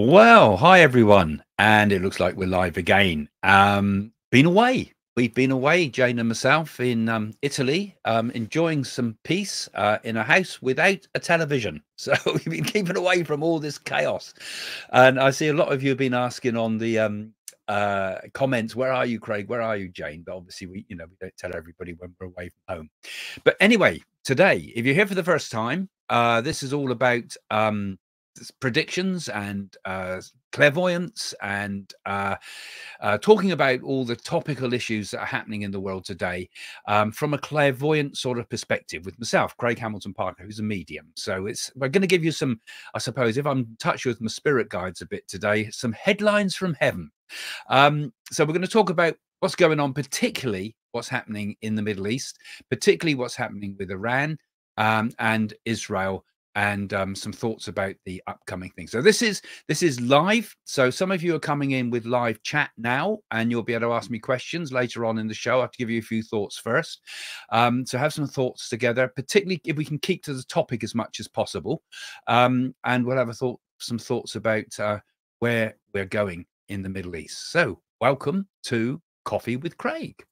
Well, hi everyone, and it looks like we're live again. Um, been away. We've been away, Jane and myself, in um, Italy, um, enjoying some peace uh, in a house without a television. So we've been keeping away from all this chaos. And I see a lot of you have been asking on the um, uh, comments, "Where are you, Craig? Where are you, Jane?" But obviously, we you know we don't tell everybody when we're away from home. But anyway, today, if you're here for the first time, uh, this is all about um, predictions and uh, clairvoyance and uh, uh, talking about all the topical issues that are happening in the world today um, from a clairvoyant sort of perspective with myself, Craig Hamilton Parker, who's a medium. So it's we're going to give you some, I suppose, if I'm in touch with my spirit guides a bit today, some headlines from heaven. Um, so we're going to talk about what's going on, particularly what's happening in the Middle East, particularly what's happening with Iran um, and Israel and um, some thoughts about the upcoming things. So this is this is live. So some of you are coming in with live chat now, and you'll be able to ask me questions later on in the show. I have to give you a few thoughts first. Um, so have some thoughts together, particularly if we can keep to the topic as much as possible, um, and we'll have a thought, some thoughts about uh, where we're going in the Middle East. So welcome to Coffee with Craig.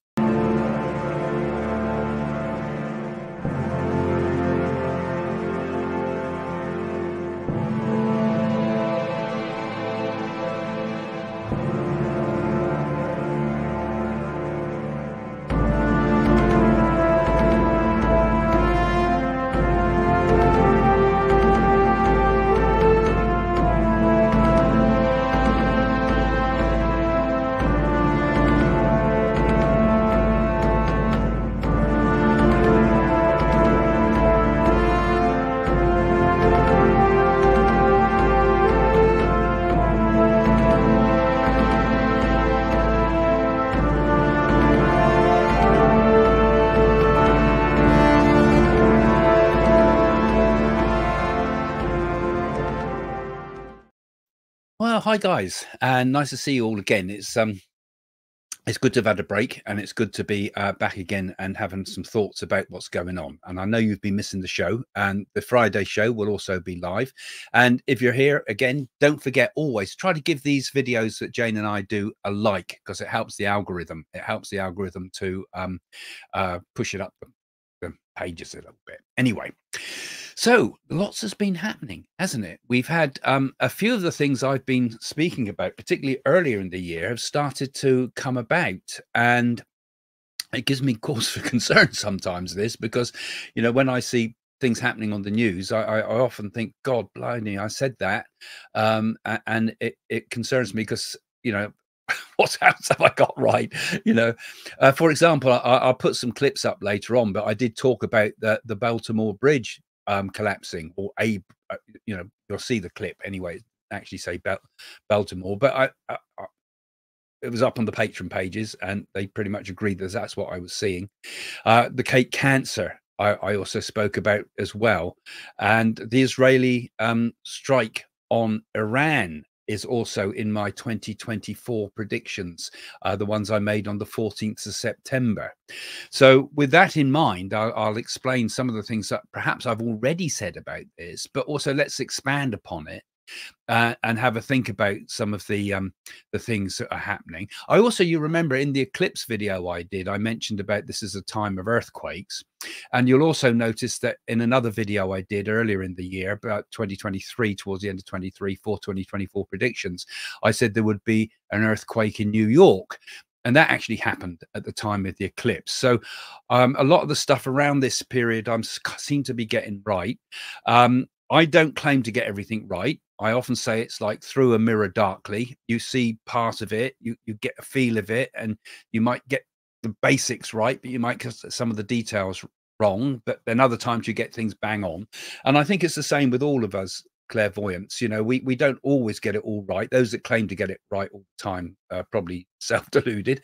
Hi guys, and nice to see you all again. It's um, it's good to have had a break, and it's good to be uh, back again and having some thoughts about what's going on. And I know you've been missing the show, and the Friday show will also be live. And if you're here again, don't forget always try to give these videos that Jane and I do a like because it helps the algorithm. It helps the algorithm to um, uh, push it up the pages a little bit. Anyway. So lots has been happening, hasn't it? We've had um, a few of the things I've been speaking about, particularly earlier in the year, have started to come about, and it gives me cause for concern sometimes. This because, you know, when I see things happening on the news, I, I, I often think, God, blimey, I said that, um, and it, it concerns me because you know what else have I got right? You know, uh, for example, I, will put some clips up later on, but I did talk about the the Baltimore Bridge um, collapsing or a uh, you know you'll see the clip anyway actually say Bel- Baltimore but I, I, I, it was up on the patron pages and they pretty much agreed that that's what I was seeing. Uh, the Kate Cancer I, I, also spoke about as well and the Israeli um, strike on Iran is also in my 2024 predictions, uh, the ones I made on the 14th of September. So, with that in mind, I'll, I'll, explain some of the things that perhaps I've already said about this, but also let's expand upon it uh, and have a think about some of the um, the things that are happening. I also, you remember in the eclipse video I did, I mentioned about this is a time of earthquakes, and you'll also notice that in another video I did earlier in the year about 2023, towards the end of 23 for 2024 predictions, I said there would be an earthquake in New York. And that actually happened at the time of the eclipse. So, um, a lot of the stuff around this period, I seem to be getting right. Um, I don't claim to get everything right. I often say it's like through a mirror darkly. You see part of it, you you get a feel of it, and you might get the basics right, but you might get some of the details wrong. But then other times you get things bang on. And I think it's the same with all of us clairvoyants. You know, we we don't always get it all right. Those that claim to get it right all the time are probably self-deluded.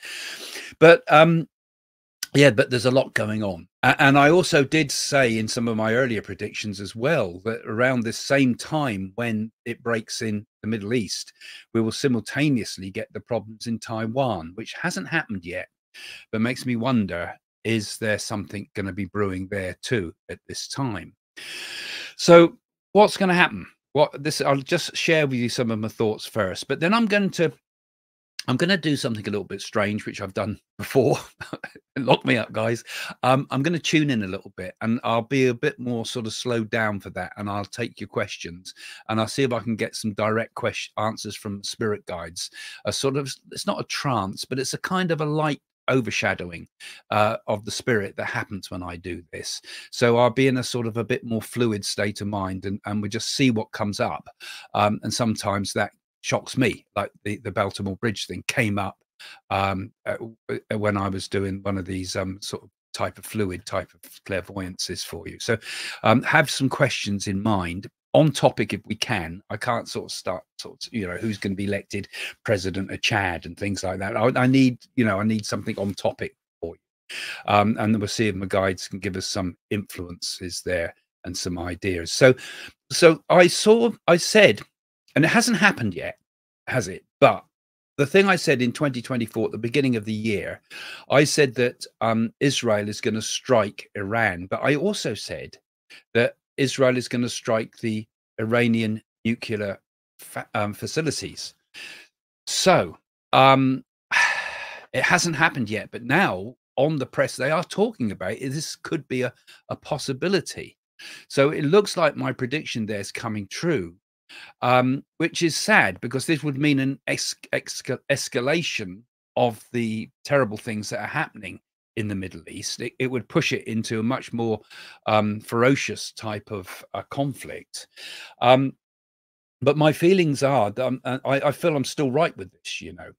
But um, yeah, but there's a lot going on. And I also did say in some of my earlier predictions as well that around this same time when it breaks in the Middle East, we will simultaneously get the problems in Taiwan, which hasn't happened yet, but makes me wonder is there something going to be brewing there too at this time? So, what's going to happen? what this I'll just share with you some of my thoughts first, but then I'm going to I'm going to do something a little bit strange, which I've done before. Lock me up, guys. Um, I'm going to tune in a little bit and I'll be a bit more sort of slowed down for that. And I'll take your questions and I'll see if I can get some direct question answers from spirit guides. A sort of, it's not a trance, but it's a kind of a light overshadowing uh, of the spirit that happens when I do this. So I'll be in a sort of a bit more fluid state of mind and, and we just see what comes up. Um, and sometimes that shocks me, like the, the Baltimore Bridge thing came up um, uh, when I was doing one of these um, sort of type of fluid type of clairvoyances for you. So um, have some questions in mind on topic if we can. I can't sort of start sort of, you know, who's going to be elected president of Chad and things like that. I, I need, you know, I need something on topic for you. Um, and we'll see if my guides can give us some influences there and some ideas. So, so I saw, I said, and it hasn't happened yet, has it? But the thing I said in 2024 at the beginning of the year, I said that um, Israel is going to strike Iran, but I also said that Israel is going to strike the Iranian nuclear fa- um, facilities. So um, it hasn't happened yet, but now on the press they are talking about it. This could be a, a possibility. So it looks like my prediction there is coming true, um, which is sad because this would mean an ex- escalation of the terrible things that are happening in the Middle East. It, it would push it into a much more um, ferocious type of uh, conflict. Um, but my feelings are that uh, I, I feel I'm still right with this, you know.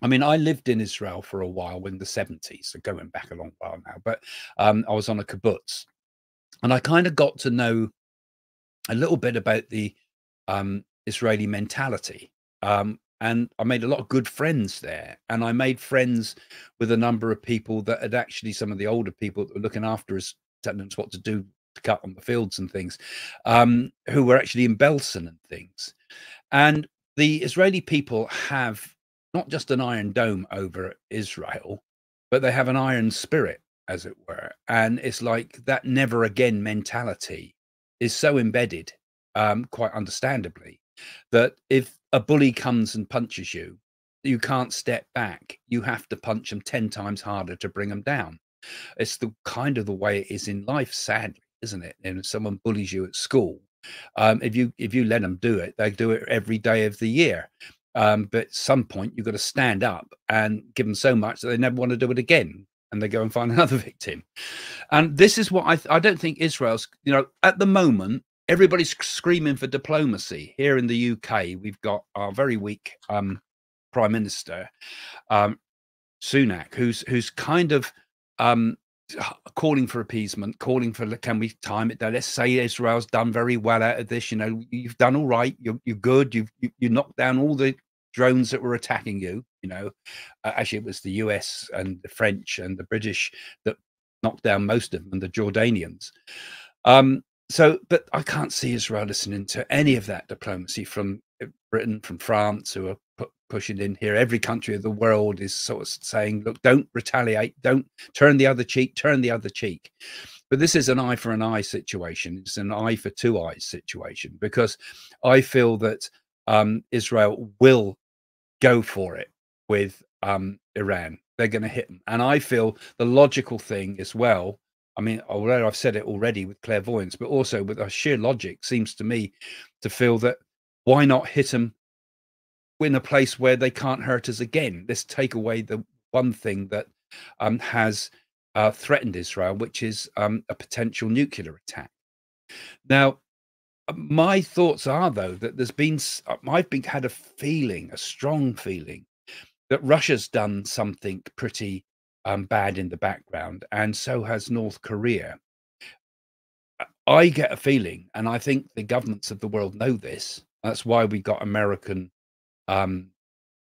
I mean, I lived in Israel for a while in the 70s, so going back a long while now, but um, I was on a kibbutz and I kind of got to know a little bit about the um, Israeli mentality. Um, and I made a lot of good friends there. And I made friends with a number of people that had actually some of the older people that were looking after us, telling us what to do to cut on the fields and things, um, who were actually in Belsen and things. And the Israeli people have not just an iron dome over Israel, but they have an iron spirit, as it were. And it's like that never again mentality is so embedded, um, quite understandably, that if a bully comes and punches you, you can't step back. You have to punch them 10 times harder to bring them down. It's the kind of the way it is in life, sadly, isn't it? And if someone bullies you at school, um, if you if you let them do it, they do it every day of the year. Um, but at some point, you've got to stand up and give them so much that they never want to do it again, and they go and find another victim. And this is what I I don't think Israel's you know at the moment everybody's screaming for diplomacy. Here in the UK, we've got our very weak um, prime minister, um, Sunak, who's who's kind of um, calling for appeasement, calling for can we time it? Let's say Israel's done very well out of this. You know, you've done all right. You're you're good. You've you, you knocked down all the drones that were attacking you. You know, uh, actually, it was the US and the French and the British that knocked down most of them, and the Jordanians. Um, so, but I can't see Israel listening to any of that diplomacy from uh, Britain, from France, who are pu- pushing in here. Every country of the world is sort of saying, look, don't retaliate, don't turn the other cheek, turn the other cheek. But this is an eye for an eye situation. It's an eye for two eyes situation because I feel that um, Israel will go for it with um, Iran. They're going to hit them. And I feel the logical thing as well I mean, although I've said it already with clairvoyance, but also with a sheer logic, seems to me to feel that why not hit them in a place where they can't hurt us again? Let's take away the one thing that um, has uh, threatened Israel, which is um, a potential nuclear attack. Now, my thoughts are though that there's been uh, I've been had a feeling, a strong feeling, that Russia's done something pretty um, bad in the background, and so has North Korea. I get a feeling, and I think the governments of the world know this. That's why we got American, um,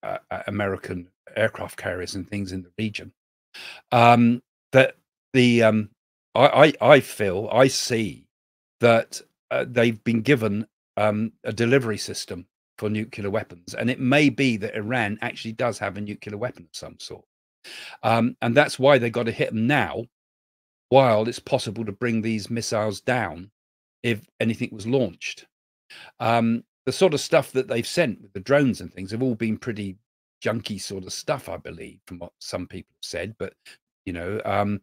uh, uh American aircraft carriers and things in the region. Um, that the um, I, I, I feel I see that uh, they've been given um, a delivery system for nuclear weapons, and it may be that Iran actually does have a nuclear weapon of some sort. Um, and that's why they've got to hit them now, while it's possible to bring these missiles down if anything was launched. Um, the sort of stuff that they've sent with the drones and things have all been pretty junky sort of stuff, I believe, from what some people have said. But you know, um,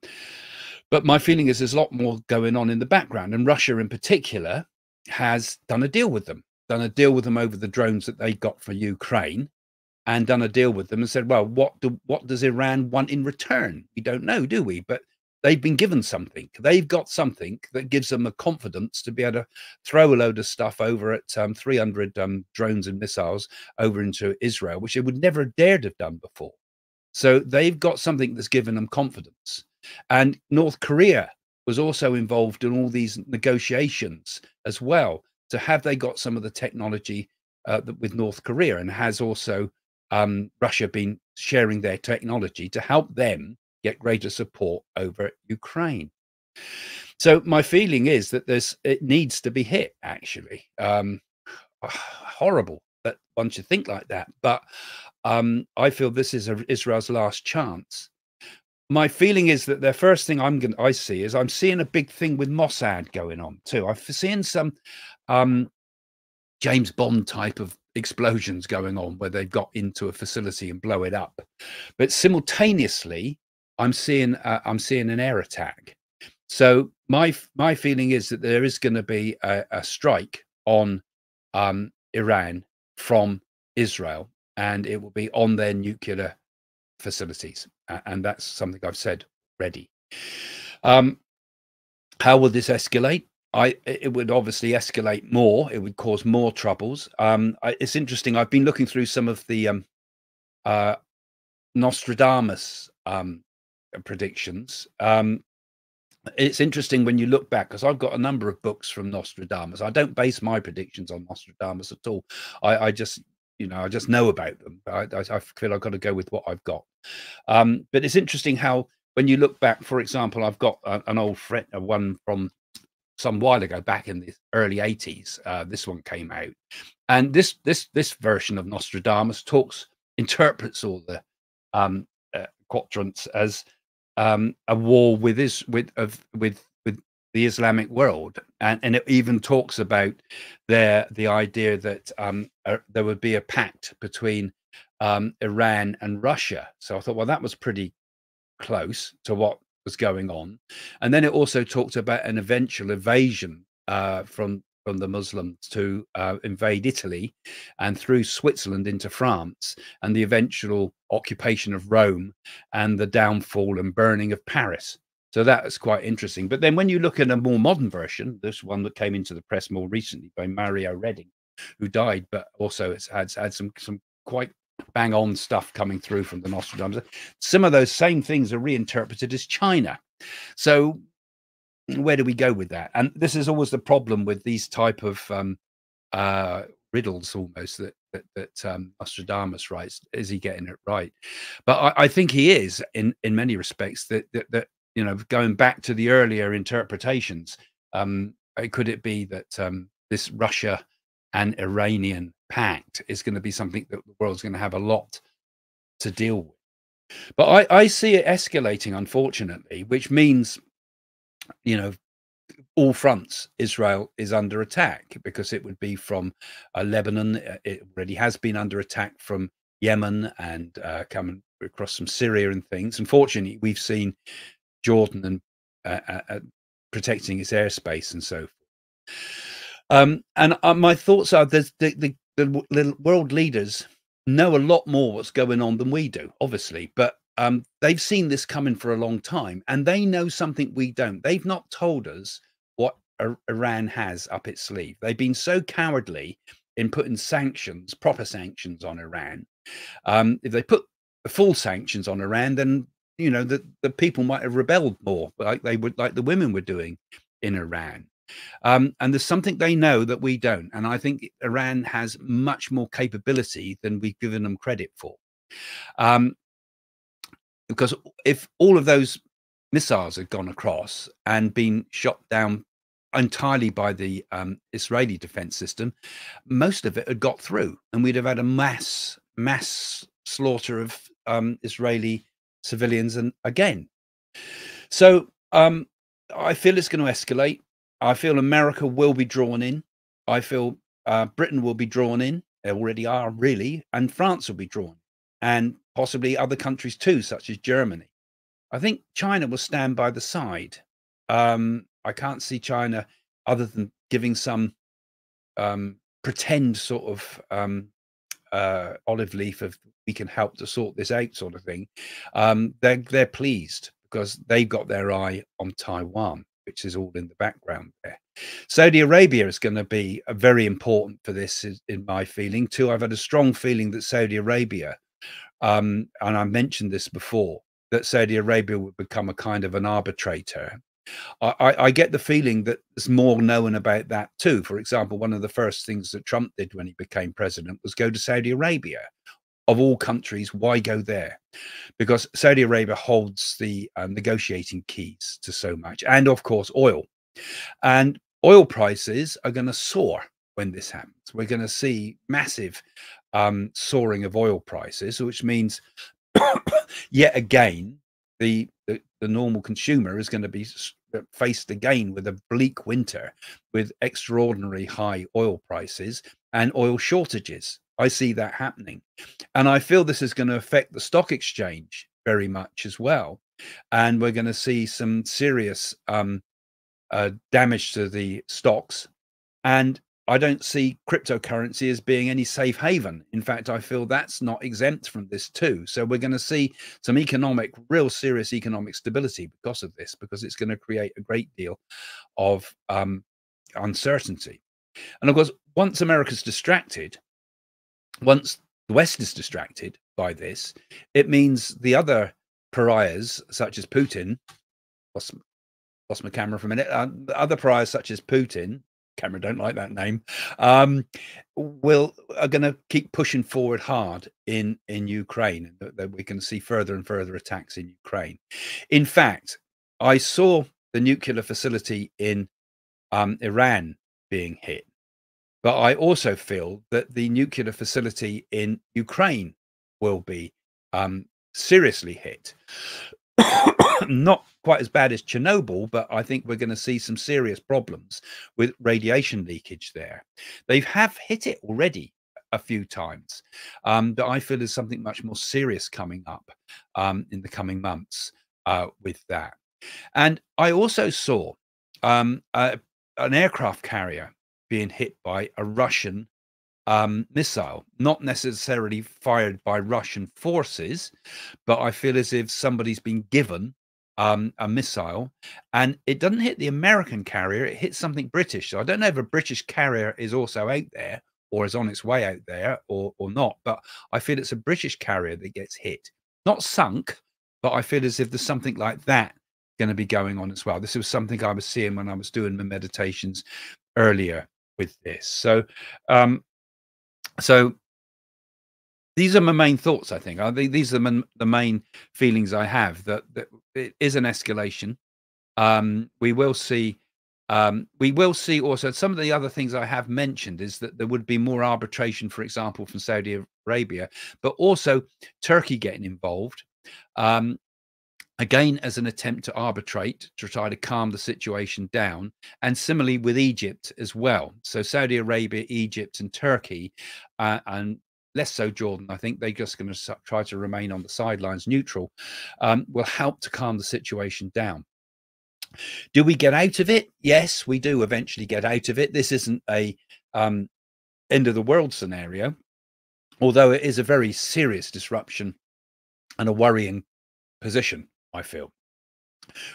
but my feeling is there's a lot more going on in the background, and Russia in particular has done a deal with them, done a deal with them over the drones that they got for Ukraine, and done a deal with them and said, well, what do what does Iran want in return? We don't know, do we? But they've been given something. They've got something that gives them the confidence to be able to throw a load of stuff over at um, 300 um, drones and missiles over into Israel, which they would never have dared have done before. So they've got something that's given them confidence. And North Korea was also involved in all these negotiations as well. So have they got some of the technology uh, with North Korea, and has also um, Russia been sharing their technology to help them get greater support over Ukraine? So my feeling is that there's it needs to be hit. Actually, um, horrible that one should think like that, but um, I feel this is a, Israel's last chance my feeling is that the first thing I'm going I see is I'm seeing a big thing with Mossad going on too. I'm seeing some um, James Bond type of explosions going on where they've got into a facility and blow it up, but simultaneously I'm seeing uh, I'm seeing an air attack. So my my feeling is that there is going to be a, a strike on um, Iran from Israel, and it will be on their nuclear facilities and that's something I've said already. Um, how will this escalate? I it would obviously escalate more. It would cause more troubles. Um, I, it's interesting. I've been looking through some of the um, uh, Nostradamus um, predictions. Um, it's interesting when you look back because I've got a number of books from Nostradamus. I don't base my predictions on Nostradamus at all. I, I just you know I just know about them. I, I, I feel I've got to go with what I've got. Um, but it's interesting how when you look back, for example, I've got a, an old friend, one from some while ago, back in the early 80s. Uh, this one came out, and this this this version of Nostradamus talks interprets all the um, uh, quatrains as um, a war with this with of with with the Islamic world, and and it even talks about there the idea that um, uh, there would be a pact between um, Iran and Russia. So I thought, well, that was pretty close to what was going on. And then it also talked about an eventual invasion uh, from from the Muslims to uh, invade Italy and through Switzerland into France, and the eventual occupation of Rome and the downfall and burning of Paris. So that's quite interesting. But then when you look at a more modern version, this one that came into the press more recently by Mario Reading, who died, but also has had, had some some quite bang on stuff coming through from the Nostradamus. Some of those same things are reinterpreted as China. So where do we go with that? And this is always the problem with these type of um, uh, riddles almost that that, that um, Nostradamus writes. Is he getting it right? But I, I think he is in in many respects. That, that that you know, going back to the earlier interpretations, um, could it be that um, this Russia and Iranian pact is going to be something that the world's going to have a lot to deal with. But I, I see it escalating, unfortunately, which means, you know, all fronts, Israel is under attack because it would be from uh, Lebanon. Uh, it already has been under attack from Yemen and uh, coming across from Syria and things. Unfortunately, we've seen Jordan and uh, uh, uh protecting its airspace and so forth. Um, and uh, my thoughts are that the, the, the, the, world leaders know a lot more what's going on than we do, obviously, but um, they've seen this coming for a long time and they know something we don't. They've not told us what Iran has up its sleeve. They've been so cowardly in putting sanctions, proper sanctions on Iran. Um, if they put full sanctions on Iran, then you know the, the people might have rebelled more, like they would, like the women were doing in Iran. Um, and there's something they know that we don't. And I think Iran has much more capability than we've given them credit for. Um, because if all of those missiles had gone across and been shot down entirely by the um, Israeli defense system, most of it had got through, and we'd have had a mass mass slaughter of um, Israeli civilians. And again, so um, I feel it's going to escalate. I feel America will be drawn in. I feel uh, Britain will be drawn in. They already are really, and France will be drawn, and possibly other countries too, such as Germany. I think China will stand by the side. Um, I can't see China other than giving some um, pretend sort of um, uh, olive leaf of we can help to sort this out sort of thing. Um, they're they're pleased because they've got their eye on Taiwan, which is all in the background there. Saudi Arabia is going to be very important for this, in my feeling too. I've had a strong feeling that Saudi Arabia, um, and I mentioned this before, that Saudi Arabia would become a kind of an arbitrator. I, I, get the feeling that there's more known about that too. For example, one of the first things that Trump did when he became president was go to Saudi Arabia. Of all countries, why go there? Because Saudi Arabia holds the um, negotiating keys to so much, and of course, oil. And oil prices are going to soar when this happens. We're going to see massive um, soaring of oil prices, which means yet again the, the, the normal consumer is going to be uh, faced again with a bleak winter with extraordinary high oil prices and oil shortages. I see that happening, and I feel this is going to affect the stock exchange very much as well, and we're going to see some serious um, uh, damage to the stocks. And I don't see cryptocurrency as being any safe haven. In fact, I feel that's not exempt from this too. So we're going to see some economic, real serious economic stability because of this, because it's going to create a great deal of um, uncertainty. And of course, once America's distracted, once the West is distracted by this, it means the other pariahs, such as Putin, lost my camera for a minute. Uh, other pariahs such as Putin, camera don't like that name, um, will are going to keep pushing forward hard in in Ukraine. That we can see further and further attacks in Ukraine. In fact, I saw the nuclear facility in um, Iran being hit, but I also feel that the nuclear facility in Ukraine will be um, seriously hit. not quite as bad as Chernobyl, but I think we're going to see some serious problems with radiation leakage there. They have hit it already a few times, um, but I feel there's something much more serious coming up um, in the coming months uh, with that. And I also saw um, an aircraft carrier being hit by a Russian um, missile, not necessarily fired by Russian forces, but I feel as if somebody's been given um, a missile and it doesn't hit the American carrier, it hits something British. So I don't know if a British carrier is also out there or is on its way out there or, or not, but I feel it's a British carrier that gets hit, not sunk, but I feel as if there's something like that going to be going on as well. This was something I was seeing when I was doing my meditations earlier with this. So um, so these are my main thoughts. I think these are the main feelings I have that, that it is an escalation. Um, we will see. Um, we will see also some of the other things I have mentioned is that there would be more arbitration, for example, from Saudi Arabia, but also Turkey getting involved. Um, again as an attempt to arbitrate to try to calm the situation down and similarly with egypt as well. So saudi arabia egypt and turkey uh, and less so jordan i think they're just going to try to remain on the sidelines neutral um, will help to calm the situation down. Do we get out of it? Yes we do eventually get out of it. This isn't a um, end of the world scenario although it is a very serious disruption and a worrying position I feel.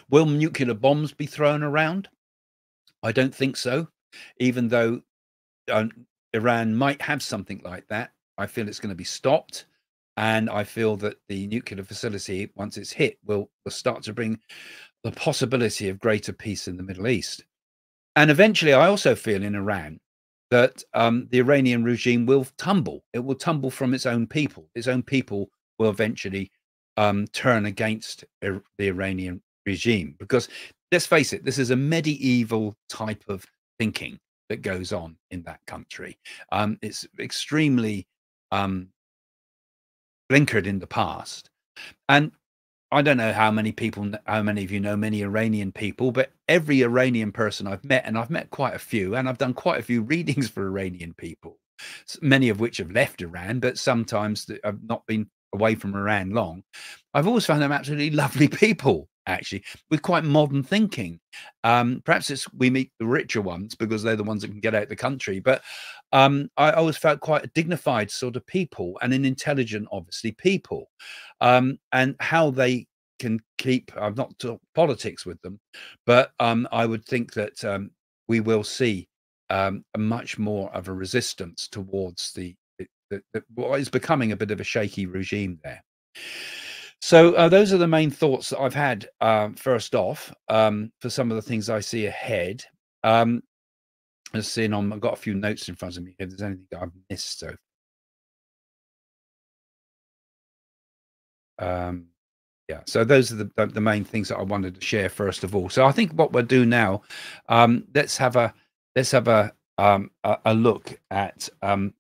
Will nuclear bombs be thrown around? I don't think so. Even though um, Iran might have something like that, I feel it's going to be stopped. And I feel that the nuclear facility, once it's hit, will, will start to bring the possibility of greater peace in the Middle East. And eventually, I also feel in Iran that um, the Iranian regime will tumble. It will tumble from its own people. Its own people will eventually um, turn against the Iranian regime. Because let's face it, this is a medieval type of thinking that goes on in that country. Um, it's extremely um, blinkered in the past. And I don't know how many people, how many of you know many Iranian people, but every Iranian person I've met, and I've met quite a few, and I've done quite a few readings for Iranian people, many of which have left Iran, but sometimes have not been away from Iran long. I've always found them absolutely lovely people actually with quite modern thinking um perhaps it's we meet the richer ones because they're the ones that can get out of the country but um i always felt quite a dignified sort of people and an intelligent obviously people um and how they can keep i've not talked politics with them but um i would think that um we will see um a much more of a resistance towards the, the what is becoming a bit of a shaky regime there so uh, those are the main thoughts that I've had. Um, first off, um, for some of the things I see ahead. Um, let's. On, I've got a few notes in front of me. If there's anything I've missed, so. Um, yeah. So those are the the main things that I wanted to share first of all. So I think what we'll do now, um, let's have a let's have a um, a, a look at um,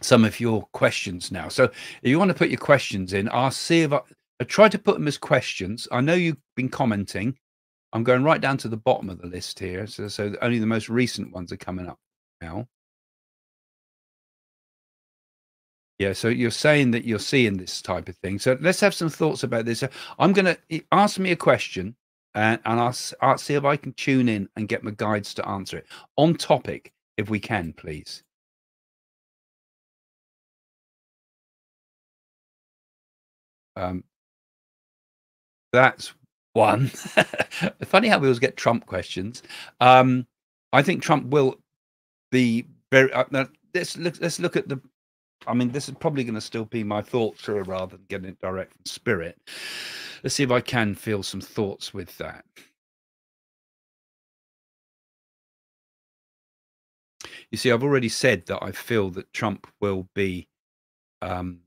some of your questions now. So if you want to put your questions in, I'll see if I, I try to put them as questions. I know you've been commenting. I'm going right down to the bottom of the list here. So, so only the most recent ones are coming up now. Yeah, so you're saying that you're seeing this type of thing. So let's have some thoughts about this. I'm going to ask me a question and, and I'll, I'll see if I can tune in and get my guides to answer it on topic, if we can, please. Um, that's one. Funny how we always get Trump questions. Um, I think Trump will be very. Uh, let's look. Let's look at the. I mean, this is probably going to still be my thoughts rather than getting it direct from spirit. Let's see if I can feel some thoughts with that. You see, I've already said that I feel that Trump will be um,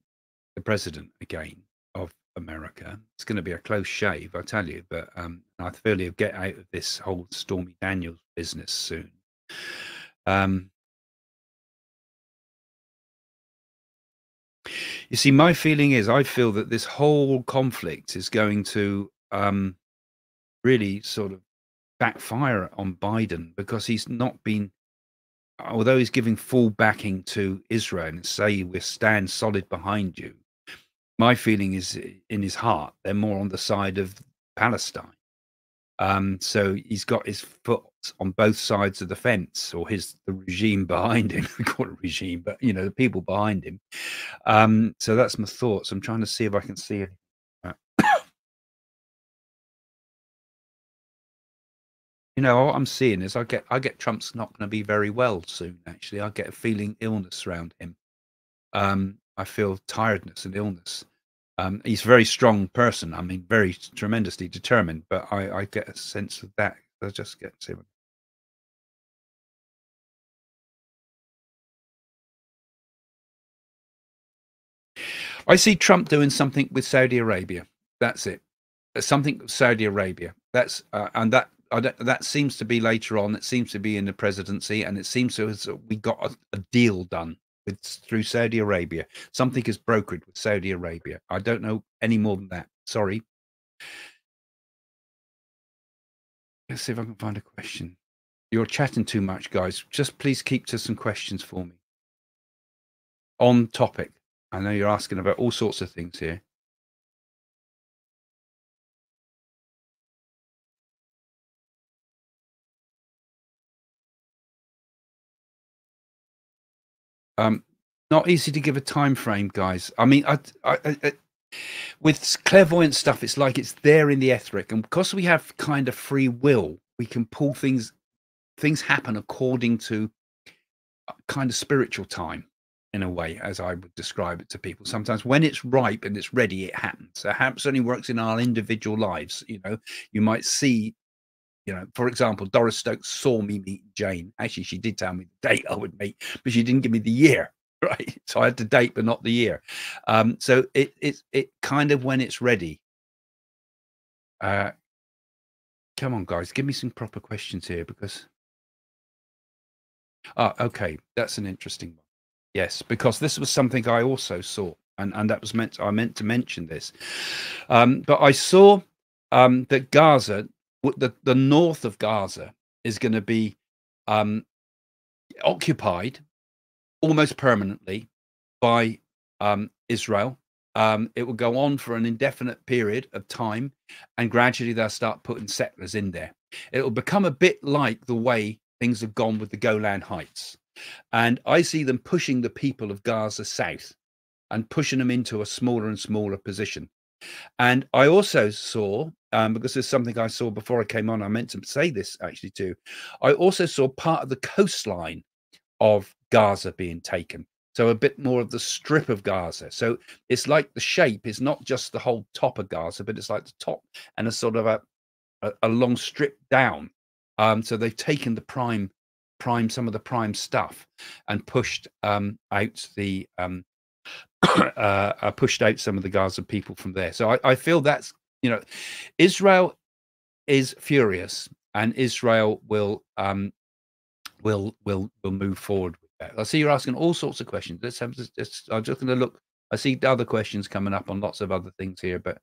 the president again. America. It's going to be a close shave, I tell you. But um, I feel he'll get out of this whole Stormy Daniels business soon. Um, you see, my feeling is I feel that this whole conflict is going to um, really sort of backfire on Biden because he's not been, although he's giving full backing to Israel and say we stand solid behind you my feeling is in his heart they're more on the side of Palestine. Um, so he's got his foot on both sides of the fence, or his the regime behind him. we call it regime, but you know the people behind him. Um, so that's my thoughts. I'm trying to see if I can see it. you know what I'm seeing is I get I get Trump's not going to be very well soon. Actually, I get a feeling illness around him. Um, I feel tiredness and illness. Um, he's a very strong person. I mean, very tremendously determined. But I, I get a sense of that. I just get to him. I see Trump doing something with Saudi Arabia. That's it. Something with Saudi Arabia. That's uh, and that that seems to be later on. It seems to be in the presidency, and it seems to have we got a, a deal done with through Saudi Arabia. Something is brokered with Saudi Arabia. I don't know any more than that. Sorry. Let's see if I can find a question. You're chatting too much, guys. Just please keep to some questions for me. On topic. I know you're asking about all sorts of things here. Um, not easy to give a time frame, guys. I mean, I, I, I, with clairvoyant stuff, it's like it's there in the etheric, and because we have kind of free will, we can pull things. Things happen according to kind of spiritual time, in a way, as I would describe it to people. Sometimes when it's ripe and it's ready, it happens. Happens only works in our individual lives. You know, you might see you know, for example, Doris Stokes saw me meet Jane. Actually, she did tell me the date I would meet, but she didn't give me the year. Right. So I had the date, but not the year. Um, so it it it kind of when it's ready. Uh come on, guys, give me some proper questions here because Ah, okay, that's an interesting one. Yes, because this was something I also saw and and that was meant. I meant to mention this, um, but I saw um, that Gaza, the the north of Gaza, is going to be um, occupied almost permanently by um, Israel. Um, it will go on for an indefinite period of time, and gradually they'll start putting settlers in there. It will become a bit like the way things have gone with the Golan Heights. And I see them pushing the people of Gaza south and pushing them into a smaller and smaller position. And I also saw, um, because there's something I saw before I came on, I meant to say this actually too. I also saw part of the coastline of Gaza being taken. So a bit more of the strip of Gaza. So it's like the shape is not just the whole top of Gaza, but it's like the top and a sort of a, a, a long strip down. Um, so they've taken the prime prime some of the prime stuff and pushed um, out the um, uh, uh, pushed out some of the Gaza people from there. So I, I feel that's you know Israel is furious and Israel will um, will will will move forward with that. I see you're asking all sorts of questions. Let's have just, I'm just going to look. I see other questions coming up on lots of other things here, but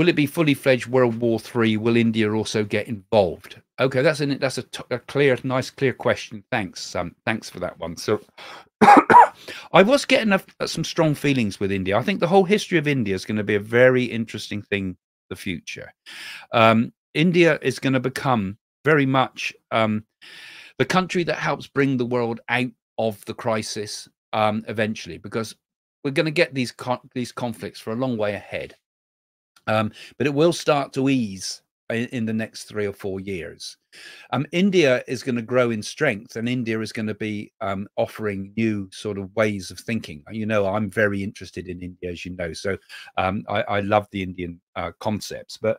Will it be fully fledged World War Three? Will India also get involved? Okay, that's an that's a, clear, nice, clear question. Thanks, um, thanks for that one. So, I was getting a, some strong feelings with India. I think the whole history of India is going to be a very interesting thing. The future, um, India is going to become very much um, the country that helps bring the world out of the crisis um, eventually, because we're going to get these these conflicts for a long way ahead. Um, but it will start to ease in, in, the next three or four years. Um, India is going to grow in strength, and India is going to be um, offering new sort of ways of thinking. You know, I'm very interested in India, as you know, so um, I, I, love the Indian uh, concepts, but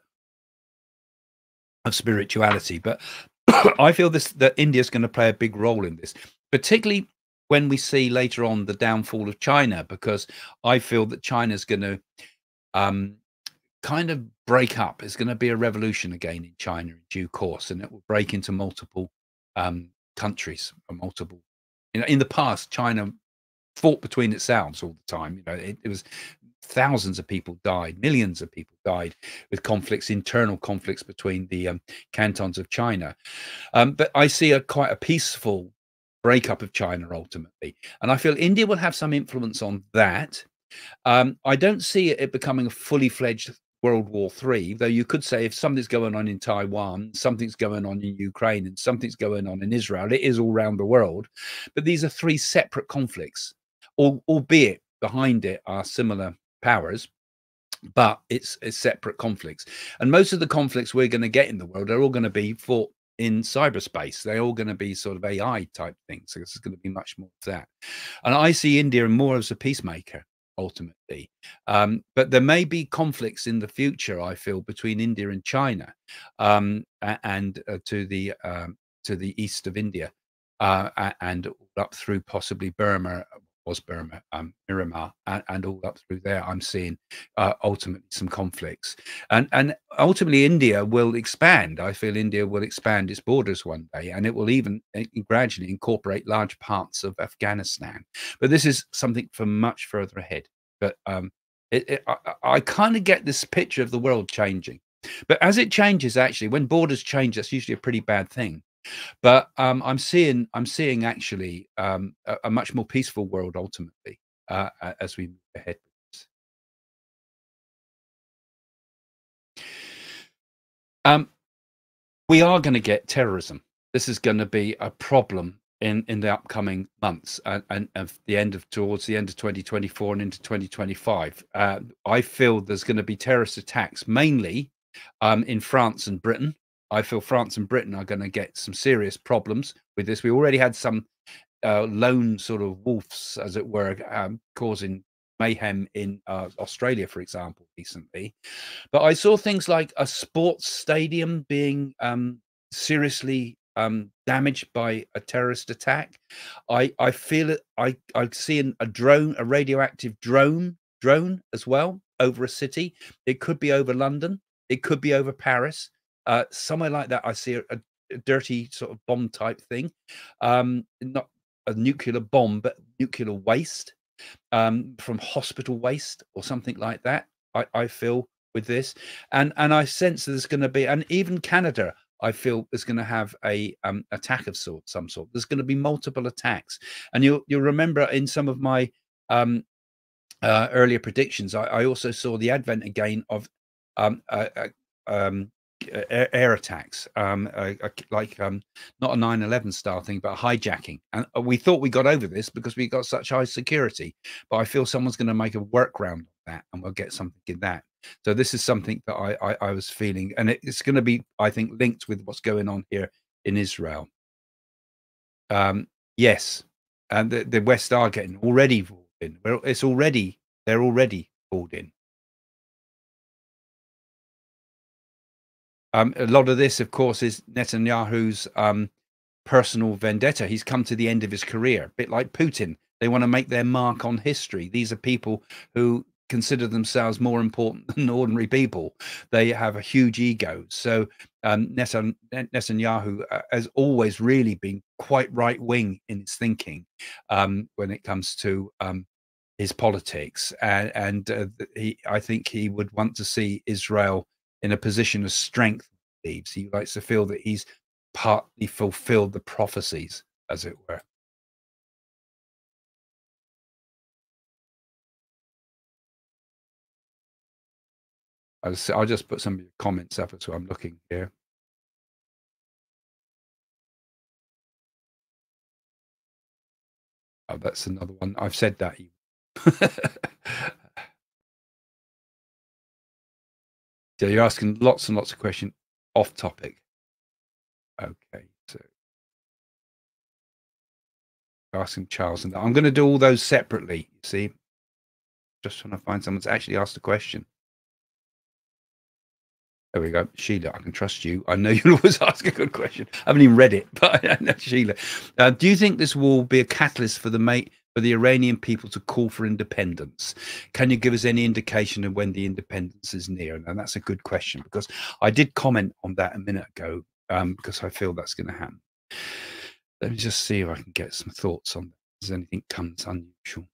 of spirituality. But I feel this that India is going to play a big role in this, particularly when we see later on the downfall of China, because I feel that China is going to um, kind of break up. It's going to be a revolution again in China in due course, and it will break into multiple um, countries or multiple. You know, in the past, China fought between itself all the time. You know, it, it was thousands of people died, millions of people died with conflicts, internal conflicts between the um, cantons of China. Um, but I see a quite a peaceful breakup of China ultimately, and I feel India will have some influence on that. Um, I don't see it becoming a fully fledged World War Three, though you could say if something's going on in Taiwan, something's going on in Ukraine, and something's going on in Israel, it is all around the world. But these are three separate conflicts, albeit behind it are similar powers, but it's, it's separate conflicts. And most of the conflicts we're going to get in the world are all going to be fought in cyberspace. They're all going to be sort of AI type things. So this is going to be much more of that. And I see India more as a peacemaker ultimately. Um, but there may be conflicts in the future, I feel, between India and China, um, and uh, to the um, to the east of India, uh, and up through possibly Burma, was Burma, um, Myanmar, and, and, all up through there. I'm seeing uh, ultimately some conflicts, and and ultimately India will expand. I feel India will expand its borders one day, and it will even uh, gradually incorporate large parts of Afghanistan. But this is something for much further ahead. But um, it, it, I, I kind of get this picture of the world changing. But as it changes, actually, when borders change, that's usually a pretty bad thing. But um, I'm seeing I'm seeing actually um, a, a, much more peaceful world ultimately uh, as we move ahead. Um, we are going to get terrorism. This is going to be a problem in in the upcoming months and, and, and the end of towards the end of 2024 and into 2025. Uh, I feel there's going to be terrorist attacks mainly um, in France and Britain I feel France and Britain are going to get some serious problems with this. We already had some uh, lone sort of wolves, as it were, um, causing mayhem in uh, Australia, for example, recently. But I saw things like a sports stadium being um, seriously um, damaged by a terrorist attack. I I feel it. I I see an, a drone, a radioactive drone drone as well over a city. It could be over London. It could be over Paris uh, somewhere like that, I see a, dirty sort of bomb type thing. Um, not a nuclear bomb, but nuclear waste um, from hospital waste or something like that. I, I feel with this, and and I sense there's going to be, and even Canada, I feel is going to have a um, attack of sort, some sort. There's going to be multiple attacks, and you'll you'll remember in some of my um, uh, earlier predictions, I, I, also saw the advent again of um, uh, uh, um, air, air, attacks, um, uh, like um, not a 9/11 style thing, but hijacking. And uh, we thought we got over this because we got such high security, but I feel someone's going to make a workaround of that, and we'll get something in that. So this is something that I, I, I was feeling, and it, it's going to be, I think, linked with what's going on here in Israel. Um, yes, and the, the West are getting already in. It's already they're already pulled in. Um, a lot of this, of course, is Netanyahu's um, personal vendetta. He's come to the end of his career, a bit like Putin. They want to make their mark on history. These are people who consider themselves more important than ordinary people. They have a huge ego. So um, Netanyahu uh, has always really been quite right wing in his thinking um, when it comes to um, his politics, and, and uh, he, I think he would want to see Israel in a position of strength. Believes he likes to feel that he's partly fulfilled the prophecies, as it were. I'll, just put some of your comments up as well. I'm looking here. Oh, that's another one. I've said that. so you're asking lots and lots of questions off topic. Okay, so asking Charles and I'm going to do all those separately. See, just trying to find someone to actually ask the question. There we go. Sheila, I can trust you. I know you'll always ask a good question. I haven't even read it, but I know Sheila. Uh, do you think this will be a catalyst for the mate for the Iranian people to call for independence? Can you give us any indication of when the independence is near? And that's a good question because I did comment on that a minute ago um, because I feel that's going to happen. Let me just see if I can get some thoughts on that. Does anything comes unusual?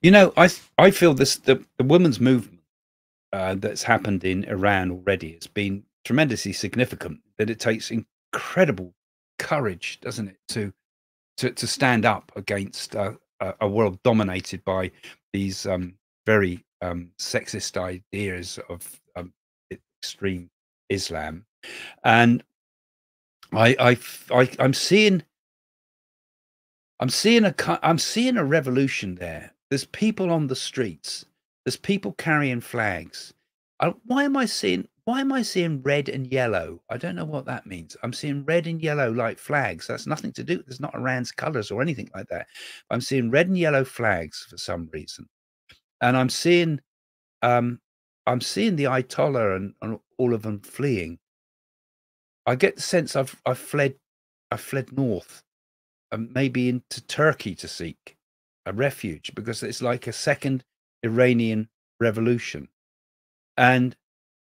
You know, I I feel this the, the women's movement uh, that's happened in Iran already has been tremendously significant. That it takes incredible courage, doesn't it, to to to stand up against uh, a, world dominated by these um, very um, sexist ideas of um, extreme Islam, and I I, I I'm seeing I'm seeing a I'm seeing a revolution there there's people on the streets. There's people carrying flags. I, why am I seeing? Why am I seeing red and yellow? I don't know what that means. I'm seeing red and yellow like flags. That's nothing to do. There's not Iran's colors or anything like that. I'm seeing red and yellow flags for some reason, and I'm seeing, um, I'm seeing the Ayatollah and, and all of them fleeing. I get the sense I've I've fled, I fled north, and maybe into Turkey to seek a refuge because it's like a second Iranian revolution. And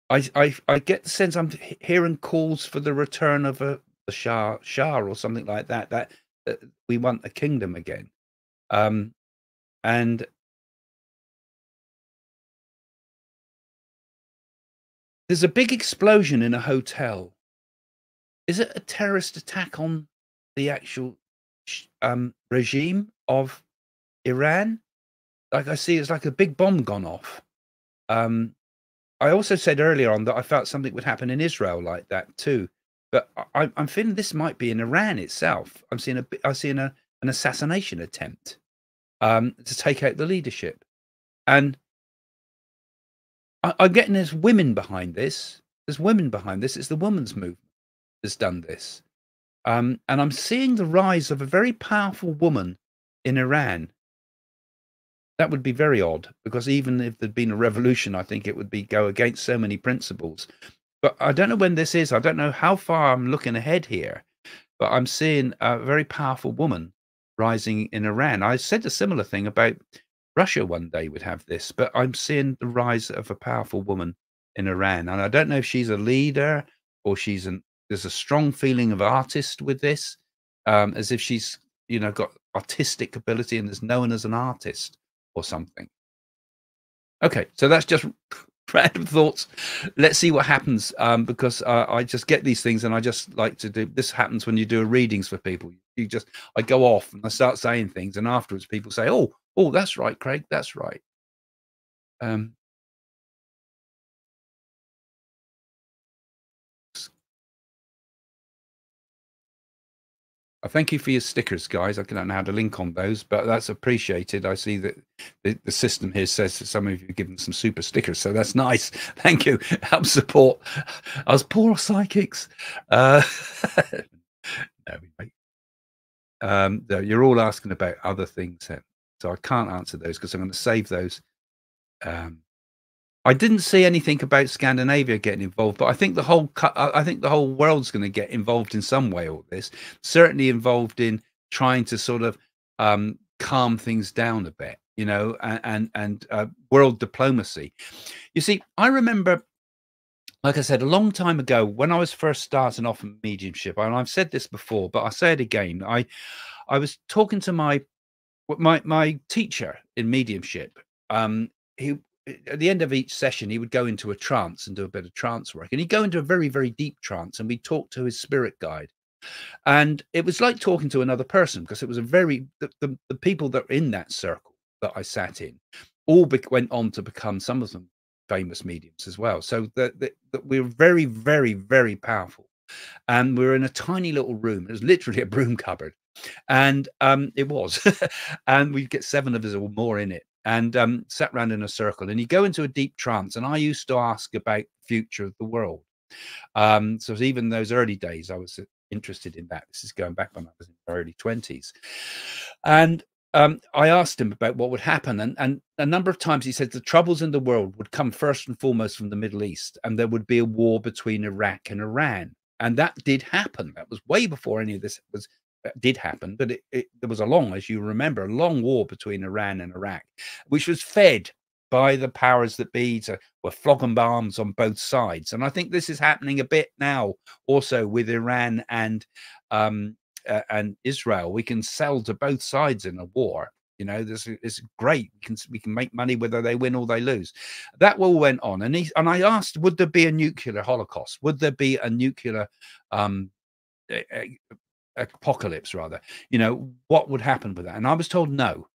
I, I, I get the sense I'm hearing calls for the return of a, a Shah, Shah or something like that, that, that we want a kingdom again. Um, and there's a big explosion in a hotel. Is it a terrorist attack on the actual um, regime of Iran, like I see, it's like a big bomb gone off. Um, I also said earlier on that I felt something would happen in Israel like that too, but I, am feeling this might be in Iran itself. I'm seeing a, I'm seeing a, an assassination attempt um, to take out the leadership, and I, I'm getting there's women behind this. There's women behind this. It's the women's movement that's done this, um, and I'm seeing the rise of a very powerful woman in Iran that would be very odd because even if there'd been a revolution, I think it would be go against so many principles. But I don't know when this is. I don't know how far I'm looking ahead here, but I'm seeing a very powerful woman rising in Iran. I said a similar thing about Russia one day would have this, but I'm seeing the rise of a powerful woman in Iran. And I don't know if she's a leader or she's an there's a strong feeling of artist with this, um, as if she's you know got artistic ability and is known as an artist or something. Okay, so that's just random thoughts. Let's see what happens um, because uh, I just get these things and I just like to do. This happens when you do readings for people. You just I go off and I start saying things, and afterwards people say, "Oh, oh, that's right, Craig, that's right." Um, Thank you for your stickers, guys. I don't know how to link on those, but that's appreciated. I see that the, the system here says that some of you have given some super stickers, so that's nice. Thank you. Help support us poor psychics. Uh, um, you're all asking about other things, so I can't answer those because I'm going to save those um, I didn't see anything about Scandinavia getting involved, but I think the whole I think the whole world's going to get involved in some way. All this certainly involved in trying to sort of um, calm things down a bit, you know, and and, uh, world diplomacy. You see, I remember, like I said, a long time ago when I was first starting off in mediumship, and I've said this before, but I say it again. I I was talking to my my my teacher in mediumship. Um, he at the end of each session, he would go into a trance and do a bit of trance work. And he'd go into a very, very deep trance and we'd talk to his spirit guide. And it was like talking to another person because it was a very, the, the, the people that were in that circle that I sat in all went on to become some of them famous mediums as well. So that we were very, very, very powerful. And we were in a tiny little room. It was literally a broom cupboard. And um, it was. and we'd get seven of us or more in it and um, sat around in a circle. And you go into a deep trance. And I used to ask about future of the world. Um, so even those early days, I was uh, interested in that. This is going back when I was in my early twenties, and um, I asked him about what would happen, and, and a number of times he said the troubles in the world would come first and foremost from the Middle East, and there would be a war between Iraq and Iran, and that did happen. That was way before any of this was did happen, but it, it, there was a long, as you remember, a long war between Iran and Iraq, which was fed by the powers that be to were flogging bombs on both sides. And I think this is happening a bit now also with Iran and um, uh, and Israel. We can sell to both sides in a war. You know, this is great. We can we can make money whether they win or they lose. That all went on, and he and I asked, would there be a nuclear holocaust? Would there be a nuclear um, apocalypse rather you know what would happen with that and i was told no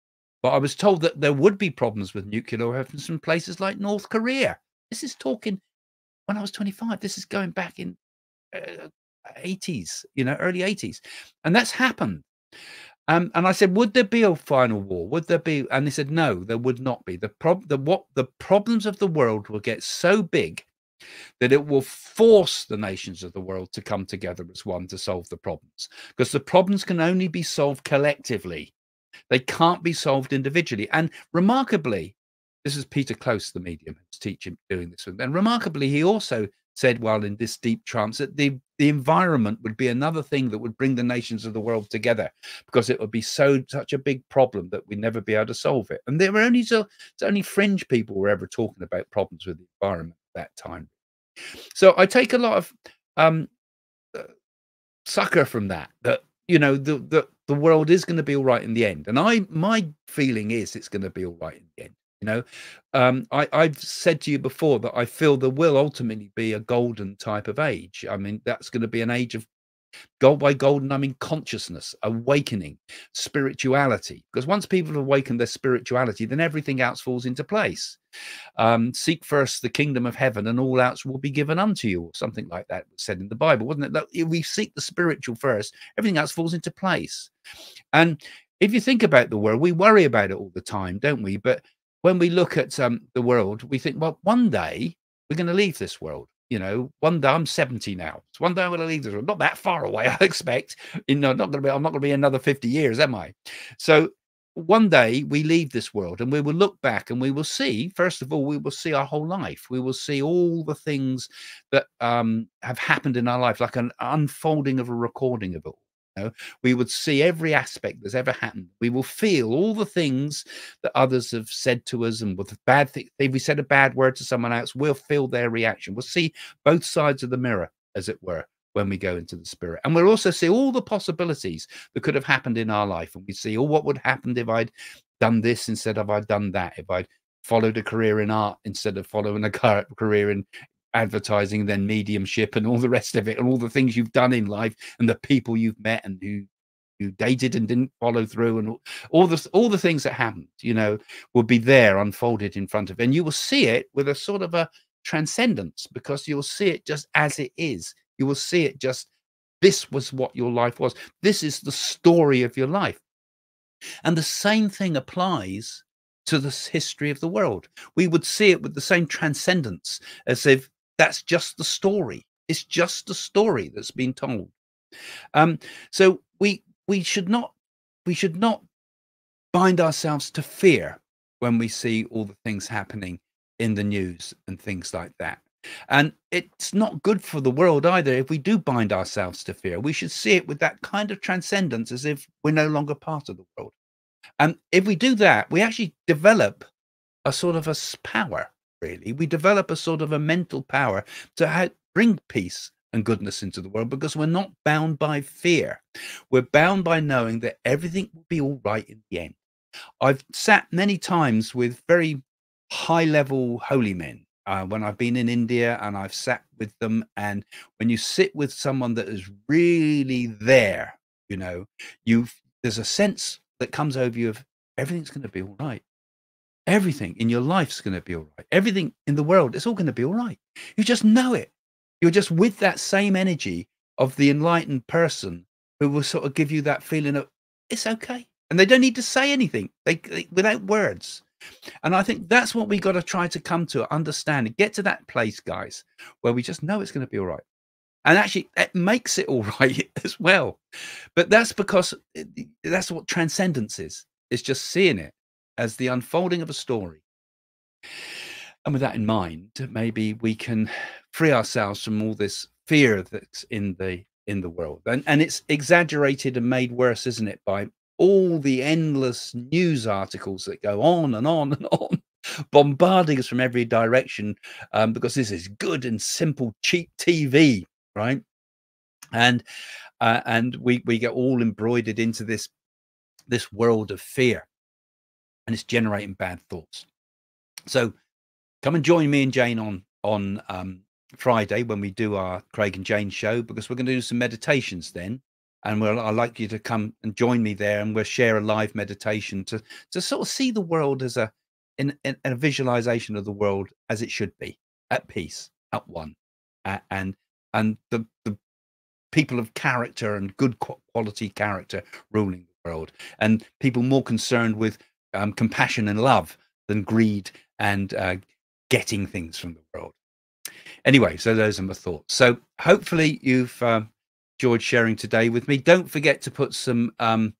but i was told that there would be problems with nuclear weapons in places like north korea this is talking when i was 25 this is going back in uh, 80s you know early 80s and that's happened um, and I said, would there be a final war? Would there be? And they said, no, there would not be. The prob, the what, the problems of the world will get so big that it will force the nations of the world to come together as one to solve the problems. Because the problems can only be solved collectively. They can't be solved individually. And remarkably this is peter close the medium who's teaching doing this and remarkably he also said while in this deep trance that the, the environment would be another thing that would bring the nations of the world together because it would be so such a big problem that we'd never be able to solve it. And there were only so only fringe people were ever talking about problems with the environment that time so I take a lot of um, uh, succour from that. That you know the the the world is going to be all right in the end, and I my feeling is it's going to be all right in the end. You know, um, I, I've said to you before that I feel there will ultimately be a golden type of age. I mean, that's going to be an age of Gold by golden, I mean consciousness, awakening, spirituality. Because once people have awakened their spirituality, then everything else falls into place. Um, seek first the kingdom of heaven, and all else will be given unto you, or something like that said in the Bible, wasn't it? That if we seek the spiritual first, everything else falls into place. And if you think about the world, we worry about it all the time, don't we? But when we look at um, the world, we think, well, one day we're going to leave this world you know, one day I'm 70 now. One day I'm going to leave this. Not that far away, I expect. You know, not going to be. I'm not going to be another 50 years, am I? So one day we leave this world and we will look back and we will see. First of all, we will see our whole life. We will see all the things that um, have happened in our life, like an unfolding of a recording of it. Know? We would see every aspect that's ever happened. We will feel all the things that others have said to us, and with bad thing, if we said a bad word to someone else, we'll feel their reaction. We'll see both sides of the mirror, as it were when we go into the spirit. And we'll also see all the possibilities that could have happened in our life. And we see, oh, what would have happened if I'd done this instead of I'd done that, if I'd followed a career in art instead of following a career in advertising, then mediumship and all the rest of it, and all the things you've done in life and the people you've met and who you dated and didn't follow through and all the all the things that happened, you know, will be there unfolded in front of you. And you will see it with a sort of a transcendence because you'll see it just as it is you will see it just this was what your life was. This is the story of your life. And the same thing applies to the history of the world. We would see it with the same transcendence as if that's just the story. It's just the story that's been told. Um, so we we should not we should not bind ourselves to fear when we see all the things happening in the news and things like that. And it's not good for the world either if we do bind ourselves to fear. We should see it with that kind of transcendence as if we're no longer part of the world. And if we do that, we actually develop a sort of a power, really. We develop a sort of a mental power to help bring peace and goodness into the world because we're not bound by fear. We're bound by knowing that everything will be all right in the end. I've sat many times with very high level holy men uh, when I've been in India and I've sat with them. And when you sit with someone that is really there, you know, you there's a sense that comes over you of everything's going to be all right. Everything in your life's going to be all right. Everything in the world, it's all going to be all right. You just know it. You're just with that same energy of the enlightened person who will sort of give you that feeling of it's okay. And they don't need to say anything they, they without words. And I think that's what we got to try to come to understand and get to that place, guys, where we just know it's going to be all right. And actually, it makes it all right as well. But that's because eh, that's what transcendence is. It's just seeing it as the unfolding of a story. And with that in mind, maybe we can free ourselves from all this fear that's in the in the world. And and it's exaggerated and made worse, isn't it, by all the endless news articles that go on and on and on, bombarding us from every direction um, because this is good and simple, cheap TV, right? And uh, and we we get all embroidered into this this world of fear, and it's generating bad thoughts. So come and join me and Jane on on um, Friday when we do our Craig and Jane show because we're going to do some meditations then. And we'll, I'd like you to come and join me there, and we'll share a live meditation to to sort of see the world as a in, in, in a visualization of the world as it should be, at peace, at one, uh, and and the the people of character and good quality character ruling the world, and people more concerned with um, compassion and love than greed and uh, getting things from the world. Anyway, so those are my thoughts. So hopefully you've uh, George sharing today with me. Don't forget to put some um,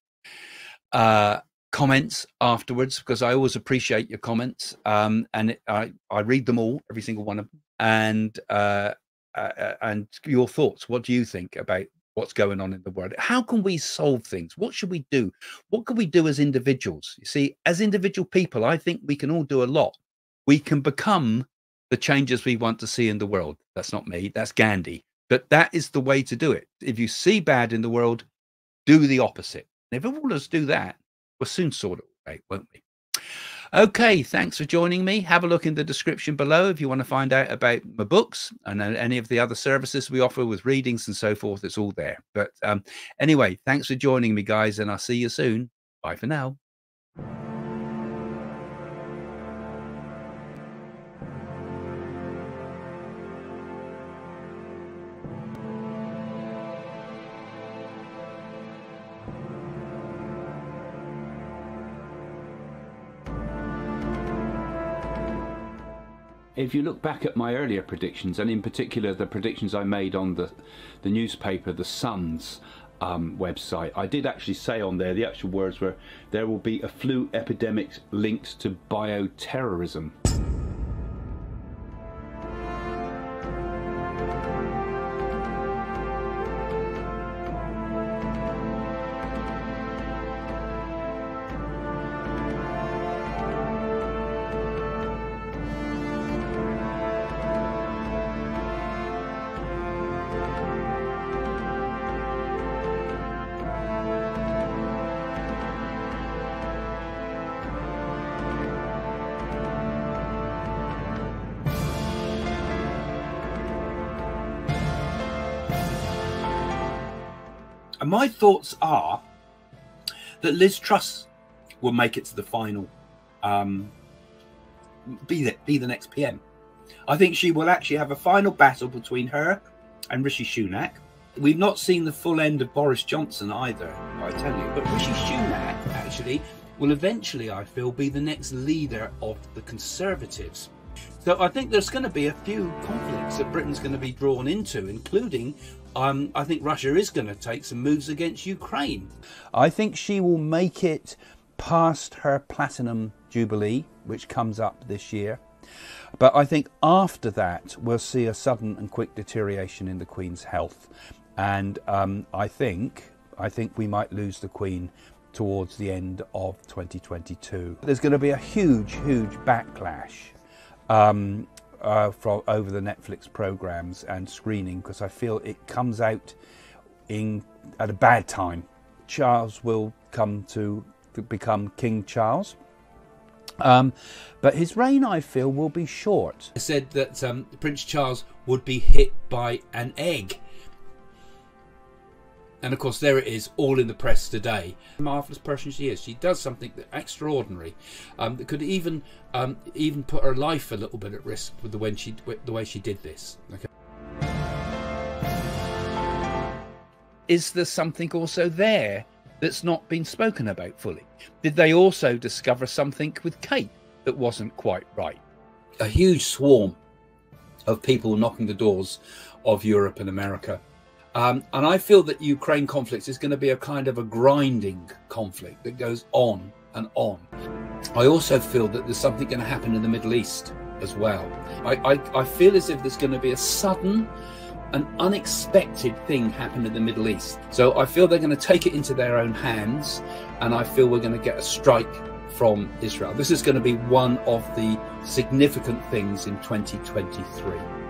uh, comments afterwards because I always appreciate your comments um, and it, I, I read them all, every single one of them, and uh, uh, uh, and your thoughts. What do you think about what's going on in the world? How can we solve things? What should we do? What can we do as individuals? You see, as individual people, I think we can all do a lot. We can become the changes we want to see in the world. That's not me. That's Gandhi. But that is the way to do it. If you see bad in the world, do the opposite. And if all of us do that, we'll soon sort it out, won't we? Okay, thanks for joining me. Have a look in the description below if you want to find out about my books and any of the other services we offer with readings and so forth. It's all there. But um, anyway, thanks for joining me, guys, and I'll see you soon. Bye for now. If you look back at my earlier predictions, and in particular the predictions I made on the, the newspaper, The Sun's um, website, I did actually say on there, the actual words were, there will be a flu epidemic linked to bioterrorism. Thoughts are that Liz Truss will make it to the final, um, be the, be the next PM. I think she will actually have a final battle between her and Rishi Sunak. We've not seen the full end of Boris Johnson either, I tell you. But Rishi Sunak actually will eventually, I feel, be the next leader of the Conservatives. So I think there's going to be a few conflicts that Britain's going to be drawn into, including um, I think Russia is going to take some moves against Ukraine. I think she will make it past her platinum jubilee, which comes up this year. But I think after that, we'll see a sudden and quick deterioration in the Queen's health. And um, I think I think we might lose the Queen towards the end of 2022. There's going to be a huge, huge backlash um, uh, from over the Netflix programs and screening because I feel it comes out in at a bad time. Charles will come to become King Charles. Um, but his reign, I feel, will be short. I said that um, Prince Charles would be hit by an egg and of course, there it is, all in the press today. Marvelous person she is. She does something that extraordinary um, that could even um, even put her life a little bit at risk with the way she the way she did this. Okay. Is there something also there that's not been spoken about fully? Did they also discover something with Kate that wasn't quite right? A huge swarm of people knocking the doors of Europe and America um, and I feel that Ukraine conflict is going to be a kind of a grinding conflict that goes on and on. I also feel that there's something going to happen in the Middle East as well. I, I, I feel as if there's going to be a sudden an unexpected thing happen in the Middle East. So I feel they're going to take it into their own hands, and I feel we're going to get a strike from Israel. This is going to be one of the significant things in 2023.